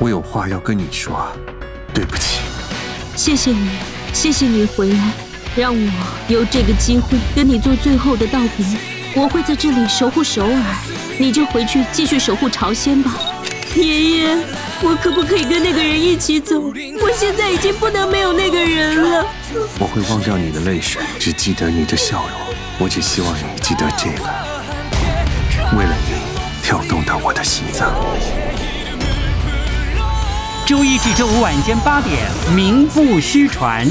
我有话要跟你说，对不起。谢谢你，谢谢你回来，让我有这个机会跟你做最后的道别。我会在这里守护首尔，你就回去继续守护朝鲜吧。爷爷，我可不可以跟那个人一起走？我现在已经不能没有那个人了。我会忘掉你的泪水，只记得你的笑容。我只希望你记得这个，为了你跳动的我的心脏。周一至周五晚间八点，名不虚传。